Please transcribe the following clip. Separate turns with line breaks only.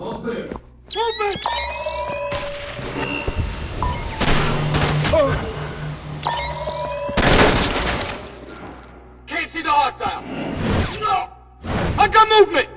All.
Movement! Can't see the hostile. No! I got movement!